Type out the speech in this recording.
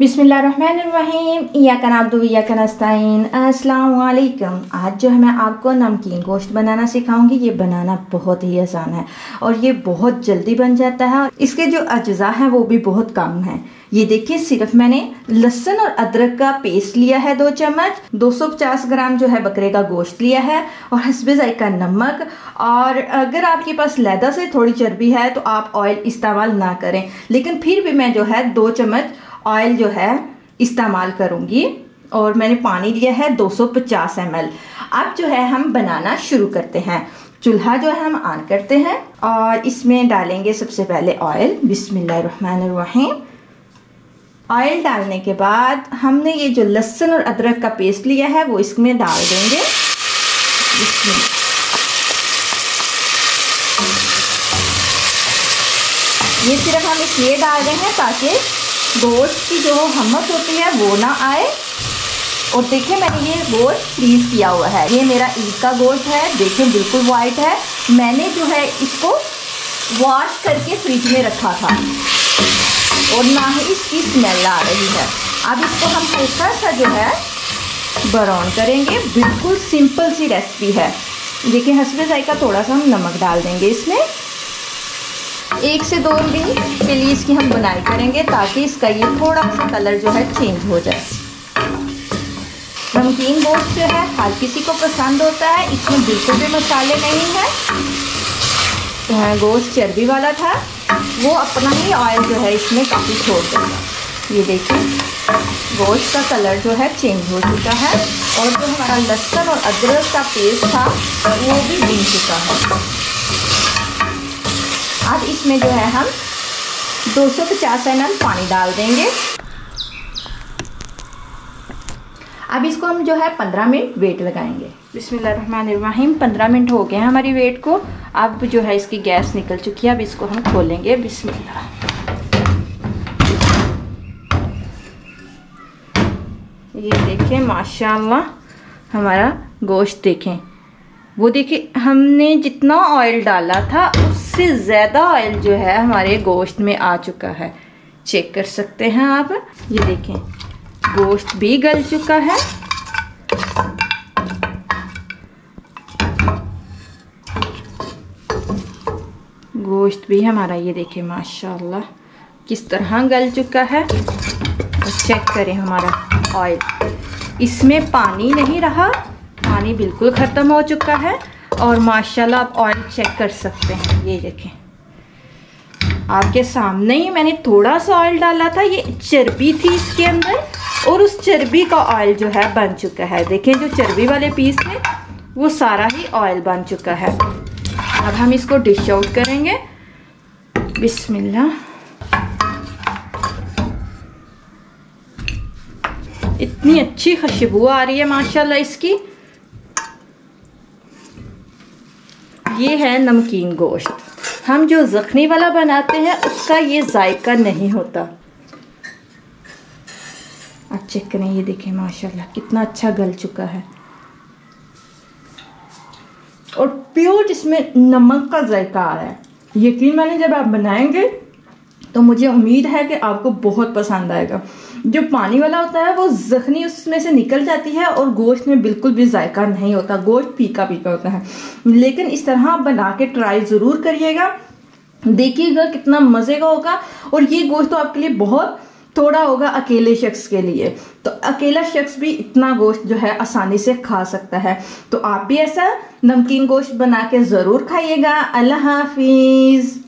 बिस्मिल्लाहिर्रहमानिर्रहीम। या कनाब्दु या कनस्ताइन अस्सलाम वालेकुम आज जो है मैं आपको नमकीन गोश्त बनाना सिखाऊँगी। ये बनाना बहुत ही आसान है और ये बहुत जल्दी बन जाता है और इसके जो अज्जा हैं वो भी बहुत कम हैं। ये देखिए, सिर्फ़ मैंने लहसुन और अदरक का पेस्ट लिया है दो चम्मच 250 ग्राम जो है बकरे का गोश्त लिया है और हसबे जायका नमक। और अगर आपके पास लैदा से थोड़ी चर्बी है तो आप ऑयल इस्तेमाल ना करें। लेकिन फिर भी मैं जो है दो चम्मच ऑयल जो है इस्तेमाल करूँगी और मैंने पानी लिया है 250 ml अब जो है हम बनाना शुरू करते हैं। चूल्हा जो है हम ऑन करते हैं और इसमें डालेंगे सबसे पहले ऑयल बिस्मिल्लाहिर्रहमानिर्रहीम। ऑयल डालने के बाद हमने ये जो लहसुन और अदरक का पेस्ट लिया है, वो इसमें डाल देंगे। ये सिर्फ़ हम इसलिए डाल रहे हैं ताकि गोश्त की जो हमस होती है, वो ना आए। और देखिए, मैंने ये गोश्त फ्रीज किया हुआ है। ये मेरा ईद का गोश्त है। देखिए, बिल्कुल वाइट है। मैंने जो है इसको वॉश करके फ्रिज में रखा था। और ना ही इसकी स्मेल आ रही है। अब इसको हम हल्का सा जो है ब्राउन करेंगे। बिल्कुल सिंपल सी रेसिपी है। देखिए हंसबे जायका थोड़ा सा हम नमक डाल देंगे इसमें। एक से दो दिन के लिए इसकी हम बुनाई करेंगे ताकि इसका ये थोड़ा सा कलर जो है चेंज हो जाए। नमकीन गोश्त जो है, हर किसी को पसंद होता है। इसमें बिल्कुल भी मसाले नहीं है। तो गोश्त चर्बी वाला था। वो अपना ही ऑयल जो है इसमें काफ़ी छोड़ देगा। ये देखिए, गोश्त का कलर जो है चेंज हो चुका है। और जो हमारा लहसुन और अदरक का पेस्ट था, वो भी बन चुका है। अब इसमें जो है हम 250 एम पानी डाल देंगे। अब इसको हम जो है 15 मिनट वेट लगाएँगे। बिस्मिल्लाहिर्रहमानिर्रहीम 15 मिनट हो गए हैं हमारी वेट को। अब जो है इसकी गैस निकल चुकी है, अब इसको हम खोलेंगे। बिस्मिल्लाह। ये देखें, माशाल्लाह, हमारा गोश्त देखें। वो देखिए, हमने जितना ऑयल डाला था उससे ज़्यादा ऑयल जो है हमारे गोश्त में आ चुका है। चेक कर सकते हैं आप। ये देखें, गोश्त भी गल चुका है। गोश्त भी हमारा, ये देखें, माशाल्लाह, किस तरह गल चुका है। तो चेक करें हमारा ऑयल इसमें पानी नहीं रहा, पानी बिल्कुल ख़त्म हो चुका है। और माशाल्लाह आप ऑयल चेक कर सकते हैं। ये देखें। आपके सामने ही मैंने थोड़ा सा ऑयल डाला था। ये चर्बी थी इसके अंदर और उस चर्बी का ऑयल जो है बन चुका है। देखें, जो चर्बी वाले पीस थे, वो सारा ही ऑयल बन चुका है। अब हम इसको डिश आउट करेंगे। बिस्मिल्लाह। इतनी अच्छी खुशबू आ रही है माशाल्लाह इसकी। ये है नमकीन गोश्त। हम जो ज़ख्नी वाला बनाते हैं, उसका ये जायका नहीं होता। आप चेक करें, ये देखें, माशाल्लाह, कितना अच्छा गल चुका है। और प्योर इसमें नमक का जायका आ रहा है। यकीन माने, जब आप बनाएँगे तो मुझे उम्मीद है कि आपको बहुत पसंद आएगा। जो पानी वाला होता है, वो जख्नी उसमें से निकल जाती है और गोश्त में बिल्कुल भी जायका नहीं होता। गोश्त पीका पीका होता है। लेकिन इस तरह आप बना के ट्राई ज़रूर करिएगा। देखिएगा कितना मज़े का होगा। और ये गोश्त तो आपके लिए बहुत थोड़ा होगा अकेले शख्स के लिए। तो अकेला शख्स भी इतना गोश्त जो है आसानी से खा सकता है। तो आप भी ऐसा नमकीन गोश्त बना के ज़रूर खाइएगा। अल्लाह हाफिज़।